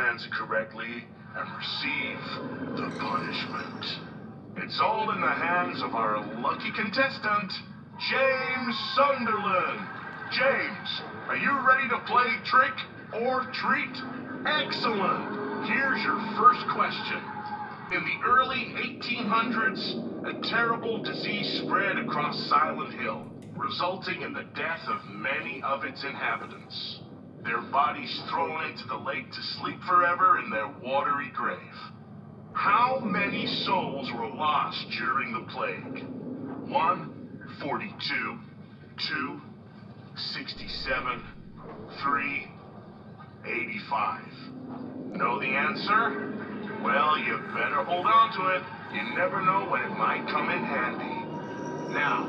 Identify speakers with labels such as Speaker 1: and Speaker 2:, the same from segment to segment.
Speaker 1: answer correctly and receive the punishment. It's all in the hands of our lucky contestant, James Sunderland. James, are you ready to play trick or treat? Excellent. Here's your first question. In the early 1800s, a terrible disease spread across Silent Hill, resulting in the death of many of its inhabitants. Their bodies thrown into the lake to sleep forever in their watery grave. How many souls were lost during the plague? 1, 42, 2, 67, 3, 85. Know the answer? Well, you better hold on to it. You never know when it might come in handy. Now,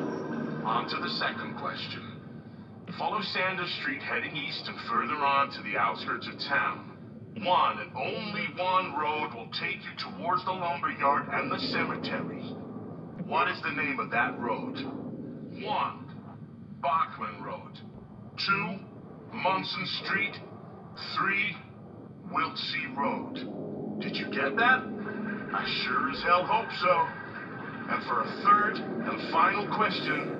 Speaker 1: on to the second question. Follow Sanders Street heading east and further on to the outskirts of town. One and only one road will take you towards the lumberyard and the cemetery. What is the name of that road? One, Bachman Road. Two, Munson Street. Three, Wiltsey Road. Did you get that? I sure as hell hope so. And for a third and final question,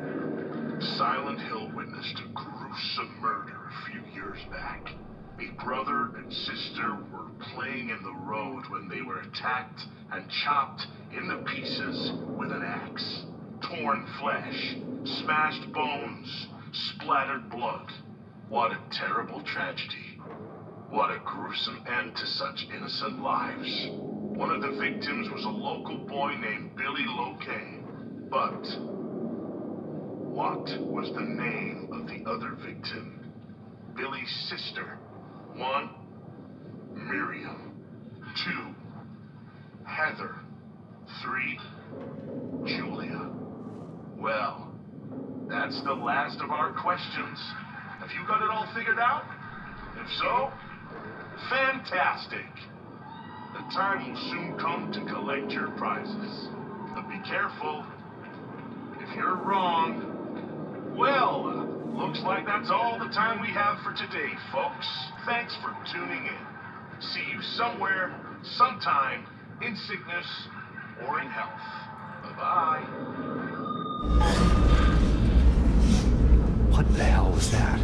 Speaker 1: Silent Hill gruesome murder a few years back. A brother and sister were playing in the road when they were attacked and chopped into pieces with an axe. Torn flesh, smashed bones, splattered blood. What a terrible tragedy. What a gruesome end to such innocent lives. One of the victims was a local boy named Billy Locane. But what was the name of other victim? Billy's sister. One, Miriam. Two, Heather. Three, Julia. Well, that's the last of our questions. Have you got it all figured out? If so, fantastic. The time will soon come to collect your prizes. But be careful. If you're wrong, well, looks like that's all the time we have for today, folks. Thanks for tuning in. See you somewhere, sometime, in sickness or in health. Bye-bye.
Speaker 2: What the hell was that?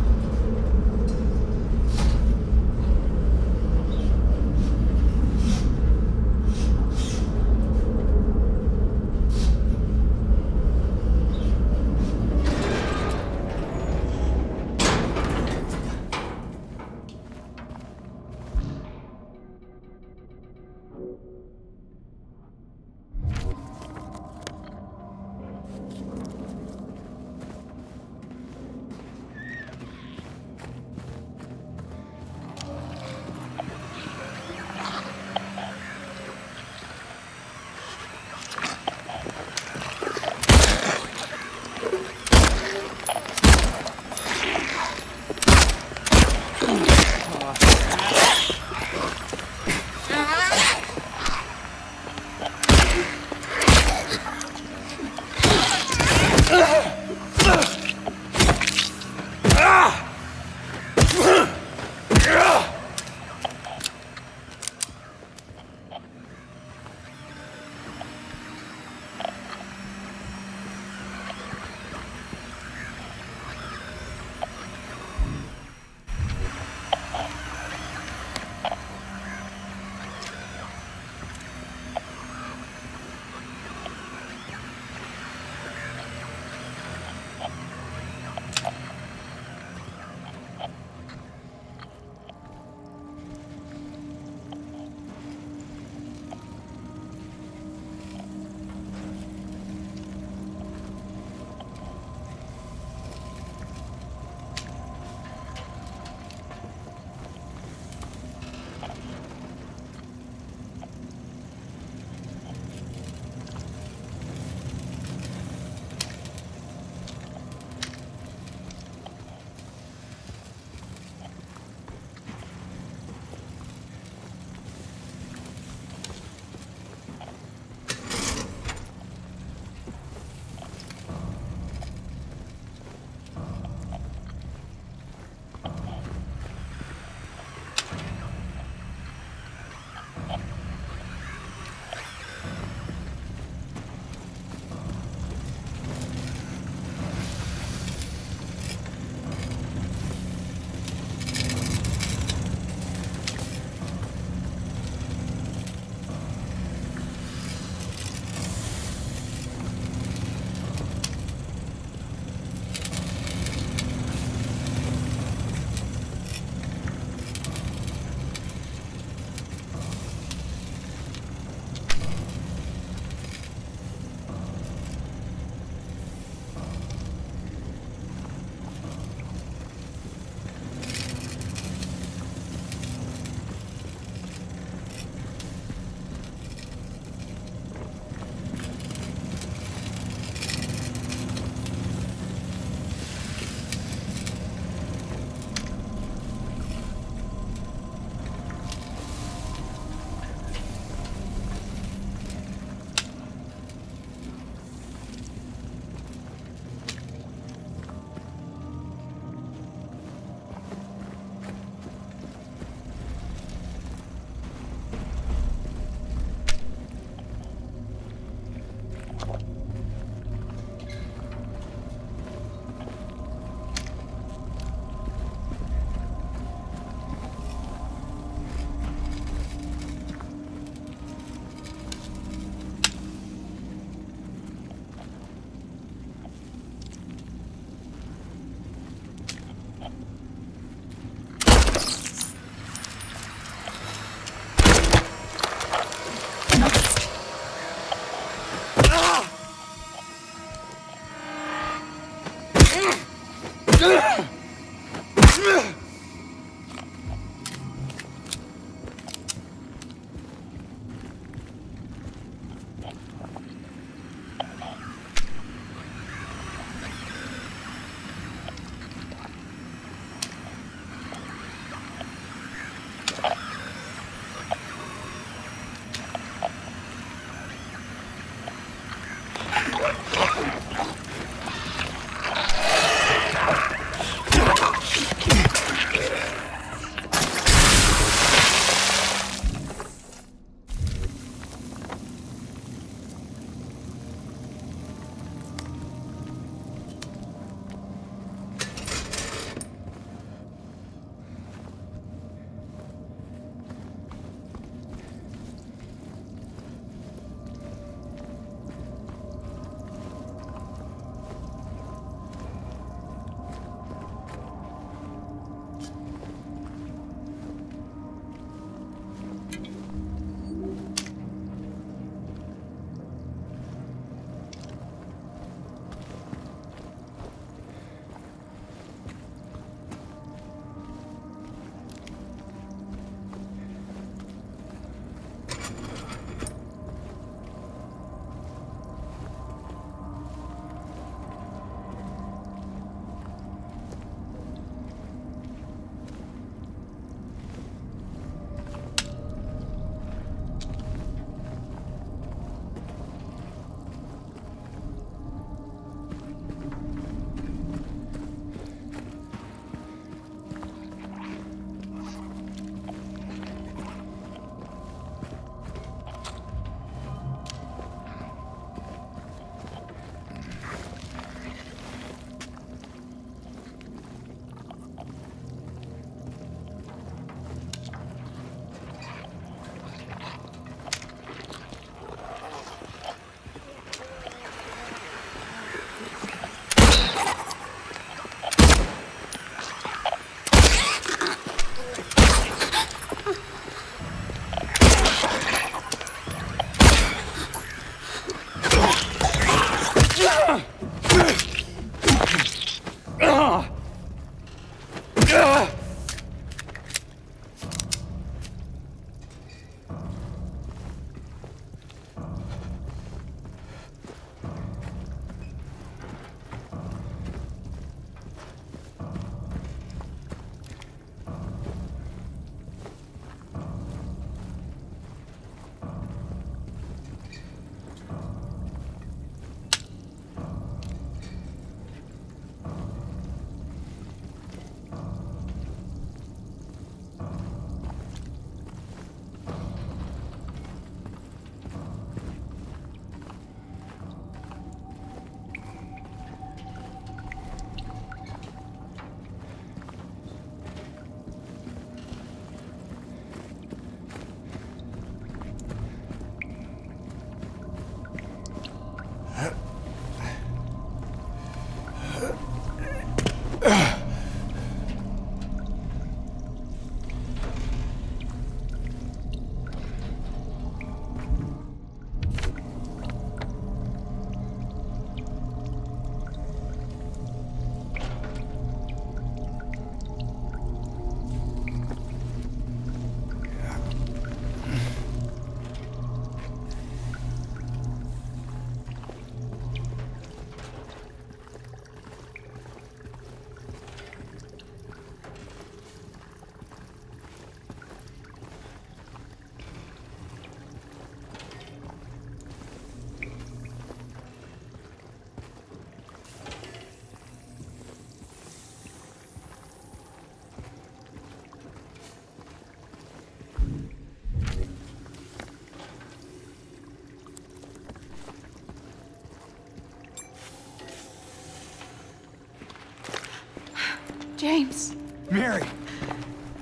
Speaker 3: Mary!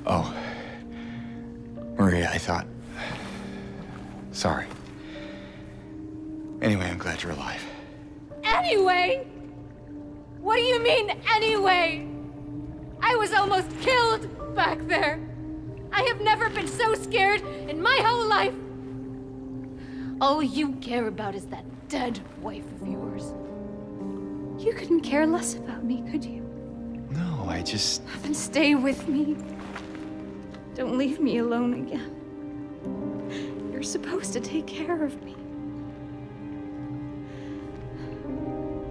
Speaker 3: Oh. Maria, I thought. Sorry. Anyway, I'm glad you're alive.
Speaker 2: Anyway? What do you mean, anyway? I was almost killed back there. I have never been so scared in my whole life. All you care about is that dead wife of yours. You couldn't care less about me, could you?
Speaker 3: No, I just.
Speaker 2: Then stay with me. Don't leave me alone again. You're supposed to take care of me.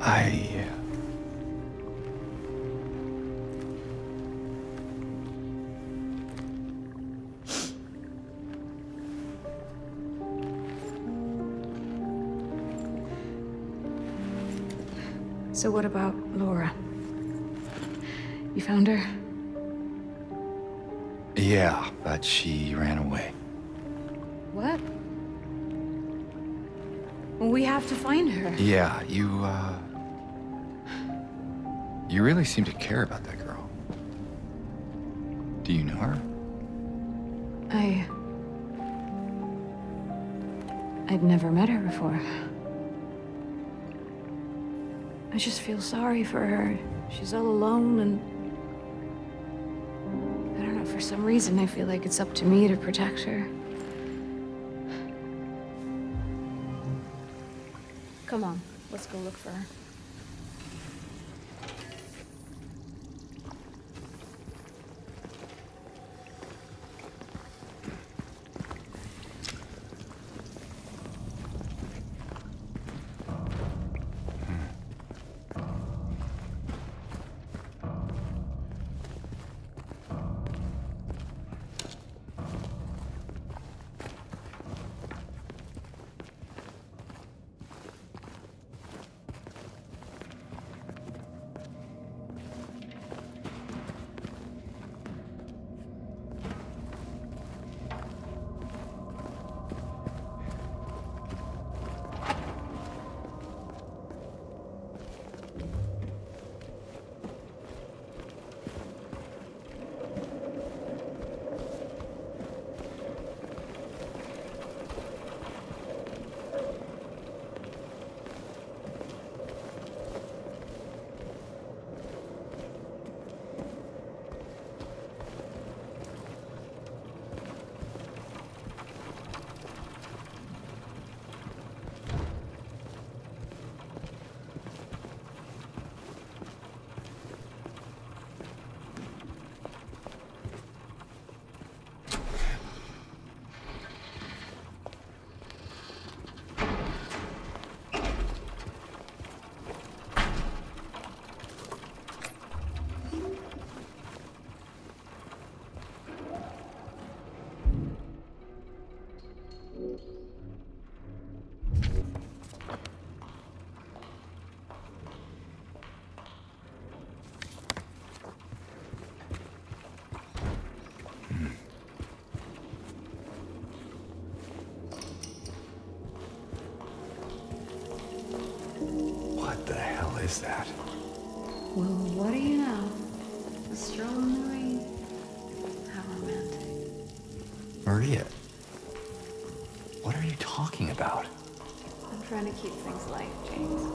Speaker 3: I.
Speaker 2: So, what about? You found her?
Speaker 3: Yeah, but she ran away.
Speaker 2: What? We have to find her.
Speaker 3: Yeah, you, uh. You really seem to care about that girl. Do you know her?
Speaker 2: I. I'd never met her before. I just feel sorry for her. She's all alone and. Some reason I feel like it's up to me to protect her. Come on, let's go look for her.
Speaker 3: What are you talking about?
Speaker 2: I'm trying to keep things light, James.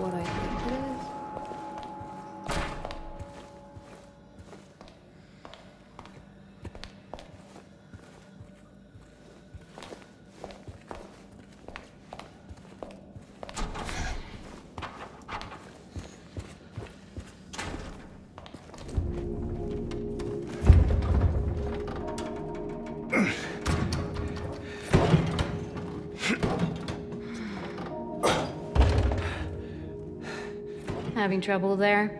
Speaker 2: What I think Having trouble there?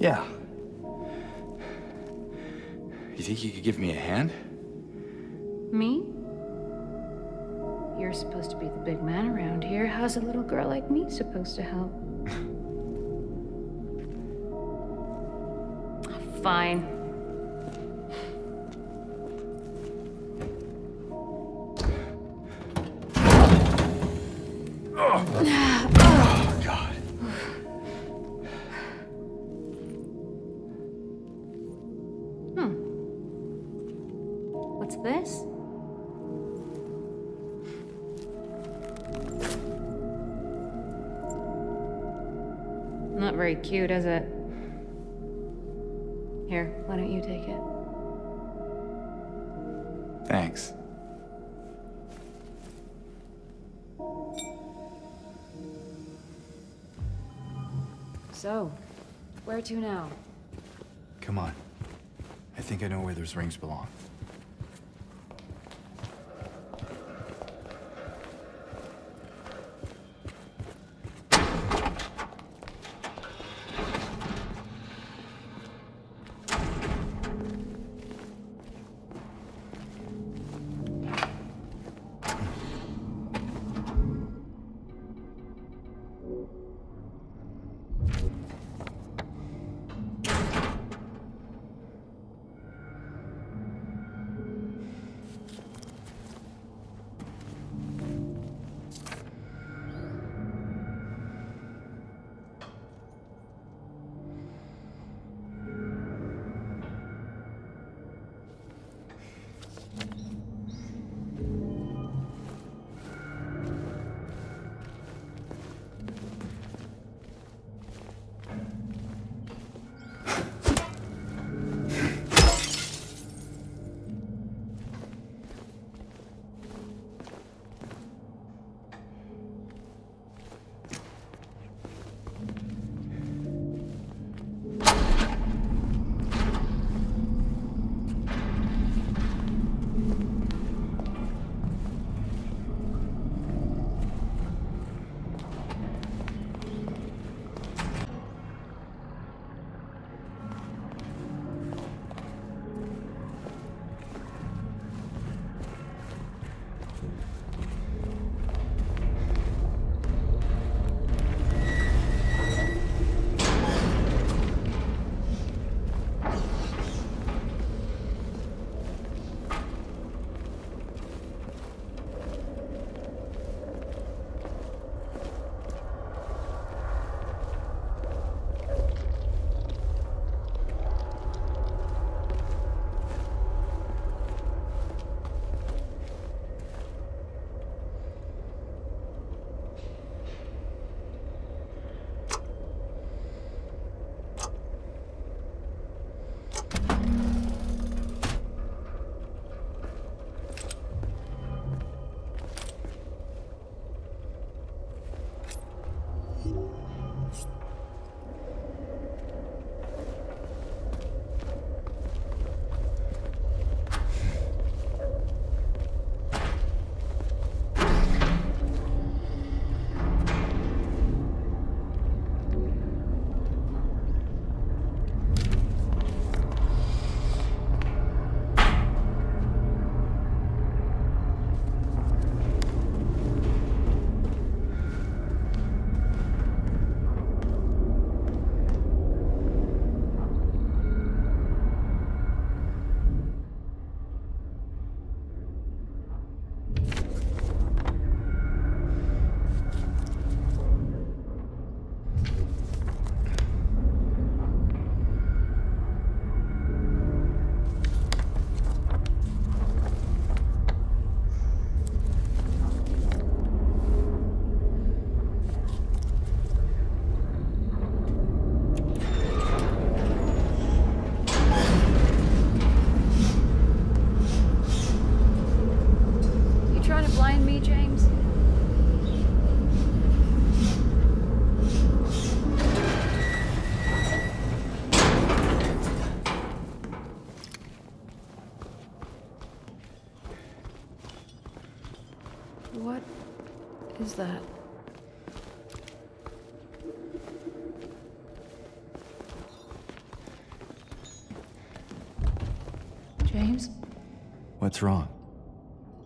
Speaker 3: Yeah. You think you could give me a hand?
Speaker 2: Me? You're supposed to be the big man around here. How's a little girl like me supposed to help? Cute, is it? Here, why don't you take it?
Speaker 3: Thanks.
Speaker 2: So, where to now?
Speaker 3: Come on. I think I know where those rings belong.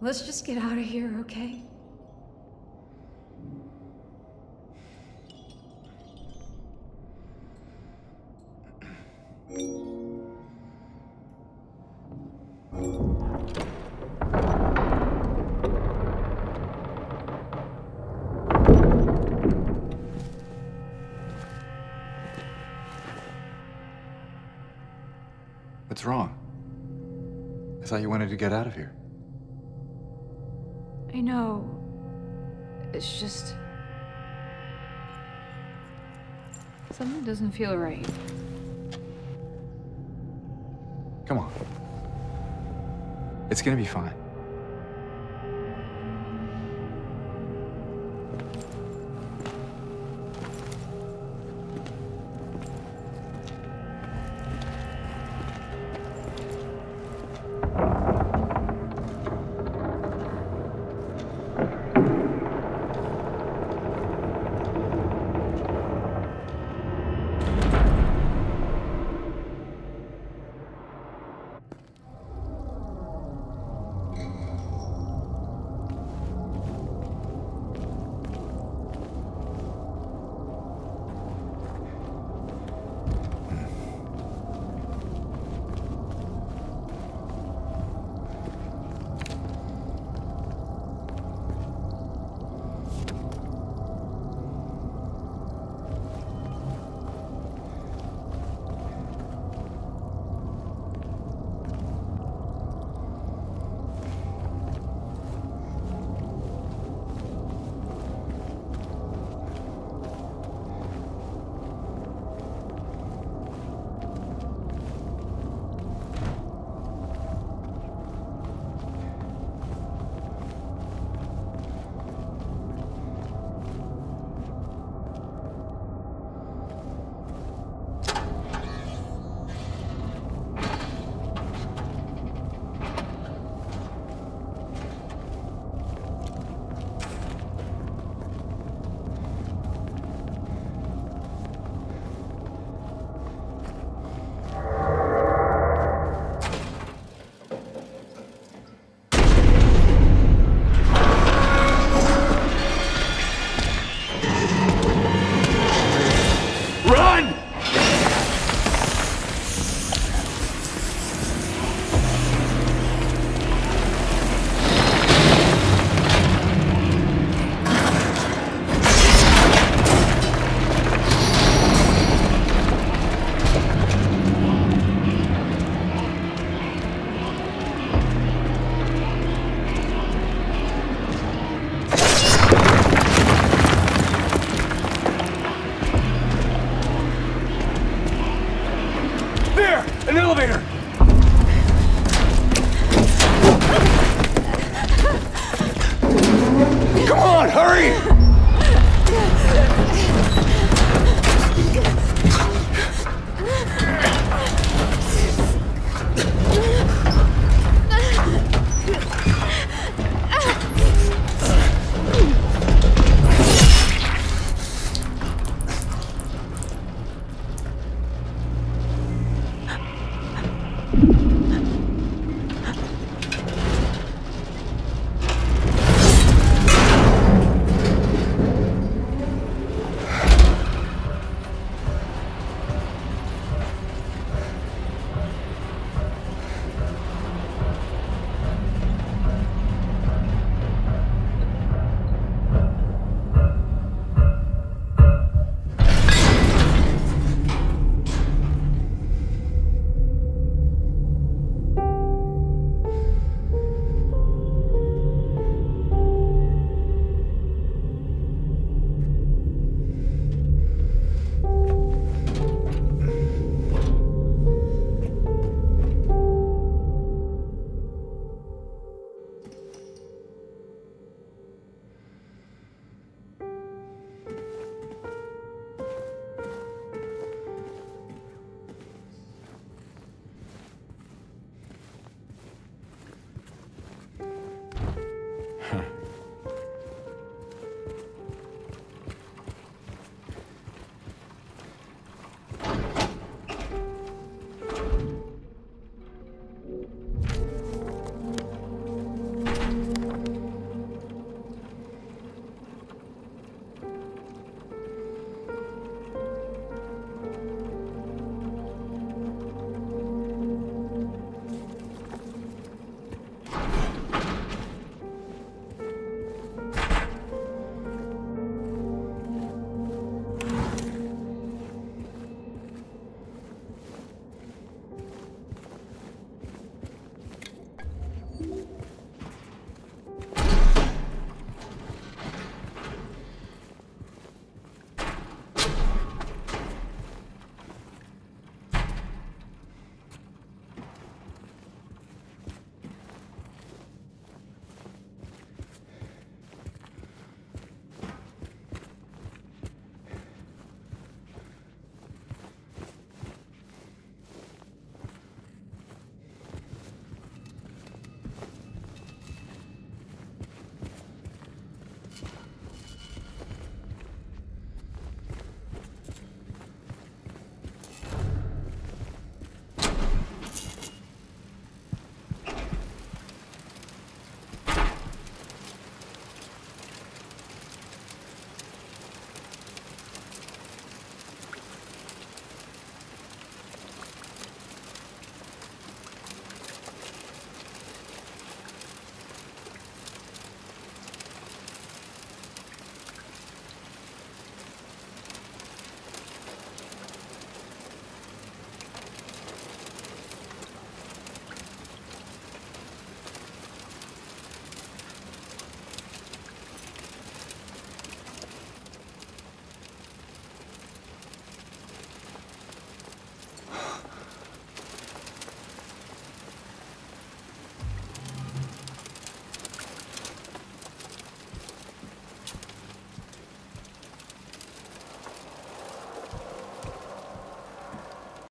Speaker 2: Let's just get out of here, okay?
Speaker 3: What's wrong? I thought you wanted to get out of here.
Speaker 2: I know. It's just. Something doesn't feel right.
Speaker 3: Come on. It's gonna be fine.